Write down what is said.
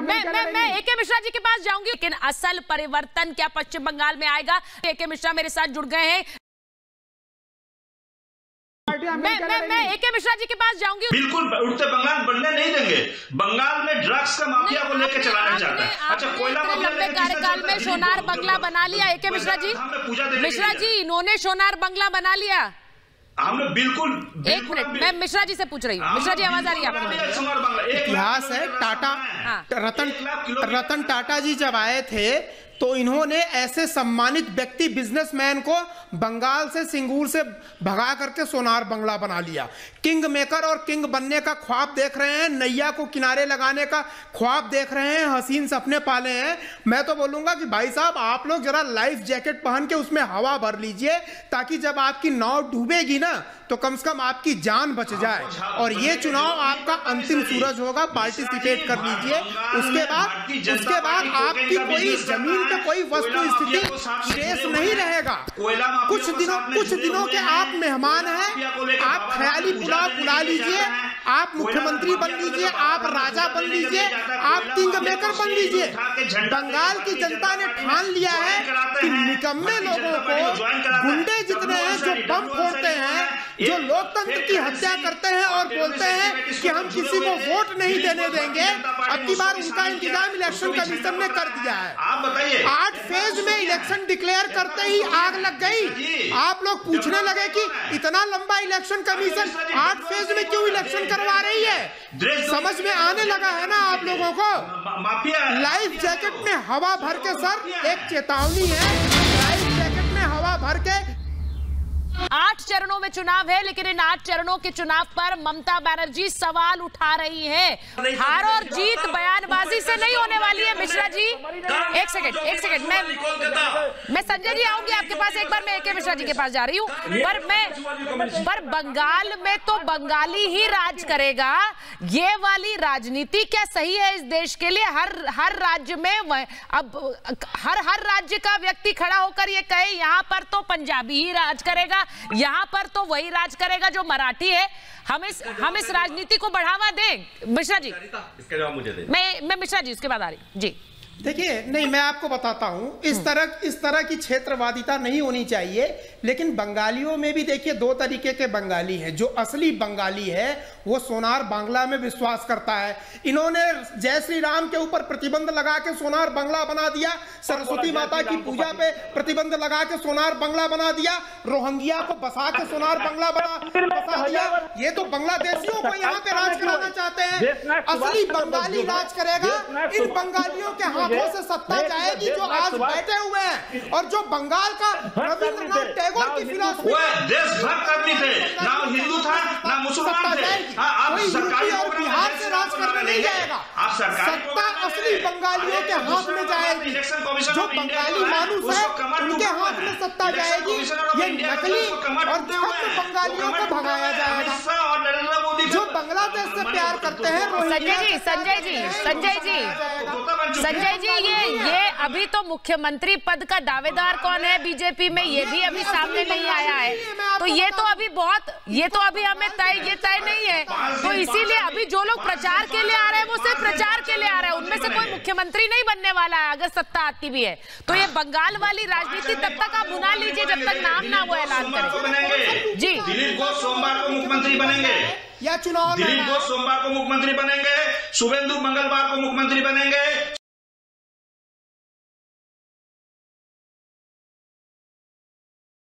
मैं मैं मैं एके मिश्रा जी के पास जाऊँगी लेकिन असल परिवर्तन क्या पश्चिम बंगाल में आएगा? एके मिश्रा मेरे साथ जुड़ गए हैं। मैं मैं मैं एके मिश्रा जी के पास जाऊँगी। बिल्कुल उड़ते बंगाल बनने नहीं देंगे। बंगाल में ड्रग्स का माफिया को लेकर चलाया जाता है। अच्छा कोयला माफिया लंबे कार्यकाल में सोनार बंगला बना लिया एके मिश्रा जी। पूजा मिश्रा जी इन्होंने सोनार बंगला बना लिया। हमने बिल्कुल एक मिनट मैं मिश्रा जी से पूछ रही हूँ मिश्रा जी आवाज़ आ रही है आपको इतिहास है टाटा है। हाँ। रतन रतन टाटा जी जब आए थे तो इन्होंने ऐसे सम्मानित व्यक्ति बिजनेसमैन को बंगाल से, सिंगूर से भगा करके सोनार बंगला बना लिया। किंग मेकर और किंग बनने का ख्वाब देख रहे हैं, नैया को किनारे लगाने का ख्वाब देख रहे हैं, हसीन सपने पाले हैं। मैं तो बोलूँगा कि भाई साहब, आप लोग जरा लाइफ जैकेट पहन के उसमें हवा भर लीजिए, ताकि जब आपकी नाव डूबेगी ना तो कम से कम आपकी जान बच जाए। और ये चुनाव आपका अंतिम सूरज होगा पार्टिसिपेट कर लीजिए। उसके बाद उसके बाद आपकी कोई ज़मीन पे कोई वस्तु स्थिति शेष नहीं रहेगा। कुछ दिनों कुछ दिनों के आप मेहमान हैं। आप ख्याली पुलाव बुला लीजिए। आप मुख्यमंत्री बन लीजिए आप राजा बन लीजिए आप किंग मेकर बन लीजिए। बंगाल की जनता ने ठान लिया है कि निकम्मे लोगों को गुंडे जितने हैं जो बम फोड़ते हैं जो लोकतंत्र की हत्या करते हैं और बोलते हैं कि हम किसी को वोट नहीं देने देंगे। अब की बार उनका इंतज़ाम इलेक्शन कमीशन ने कर दिया है। आप बताइए। आठ फ़ेज़ में इलेक्शन डिक्लेयर करते ही आग लग गई। आप लोग पूछने लगे कि इतना लंबा इलेक्शन कमीशन आठ फ़ेज़ में क्यों इलेक्शन करवा रही है समझ में आने लगा है ना आप लोगों को? माफिया। लाइफ जैकेट में हवा भर के सर एक चेतावनी है। लाइफ जैकेट में हवा भर के आठ चरणों में चुनाव है, लेकिन इन आठ चरणों के चुनाव पर ममता बनर्जी सवाल उठा रही हैं। हार और जीत बयानबाजी से नहीं होने वाली है, मिश्रा जी। एक सेकंड एक सेकंड मैं मैं संजय जी आऊँगी आपके पास, एक बार मैं एके मिश्रा जी के पास जा रही हूँ। पर मैं पर बंगाल में तो बंगाली ही राज करेगा। ये वाली राजनीति क्या सही है इस देश के लिए? हर हर राज्य में अब, हर हर राज्य का व्यक्ति खड़ा होकर ये कहे, यहाँ पर तो पंजाबी ही राज करेगा। यहाँ पर तो वही राज करेगा जो मराठी है। हम इस हम इस राजनीति को बढ़ावा दें। मिश्रा जी। इसका जवाब मुझे दे मैं मैं मिश्रा जी उसके बाद आ रही जी। देखिए नहीं मैं आपको बताता हूँ। इस तरह इस तरह की क्षेत्रवादिता नहीं होनी चाहिए लेकिन बंगालियों में भी देखिए दो तरीके के बंगाली हैं। जो असली बंगाली है वो सोनार बांग्ला में विश्वास करता है। इन्होंने जय श्री राम के ऊपर प्रतिबंध लगा के सोनार बंगला बना दिया। सरस्वती माता की पूजा पे प्रतिबंध लगा के सोनार बंगला बना दिया। रोहंगिया को बसा के सोनार बंगला बना बसा दिया। ये तो बांग्लादेशियों को यहाँ पे राज कराना चाहते हैं असली बंगाली राज करेगा इन बंगालियों के हाथों से सत्ता जाएगी जो आज बैठे हुए हैं। और जो बंगाल का रविंद्रनाथ टैगोर की फिलोसफी वो देशभक्त आदमी थे। ना वो हिंदू था ना मुसलमान थे। हाँ, आप सरकारी बिहार से राज करने नहीं जाएगा। आप सरकारी असली बंगालियों के हाथ में जाएगी। जो बंगाली जो है, मानुस है उनके हाथ में सत्ता जाएगी। ये है, नकली और हैं। बंगालियों को भगाया। जाएगा। अमित शाह और नरेंद्र मोदी जो बांग्लादेश से प्यार करते हैं संजय जी संजय जी संजय जी। संजय जी ये ये अभी तो मुख्यमंत्री पद का दावेदार कौन है बीजेपी में? ये भी अभी सामने नहीं आया है। तो ये तो अभी बहुत ये तो अभी हमें तय ये तय नहीं है। तो इसीलिए अभी जो लोग प्रचार के लिए आ रहे हैं वो सिर्फ़ प्रचार के लिए आ रहे हैं। उनमें से कोई मुख्यमंत्री नहीं बनने वाला है अगर सत्ता आती भी है। तो ये बंगाल वाली राजनीति तब तक आप बुना लीजिए जब तक नाम ना वो ऐलान करें। बनेंगे जी। दिलीप घोष सोमवार को मुख्यमंत्री बनेंगे। या चुनाव दिलीप घोष सोमवार को मुख्यमंत्री बनेंगे। शुभेंदु मंगलवार को मुख्यमंत्री बनेंगे।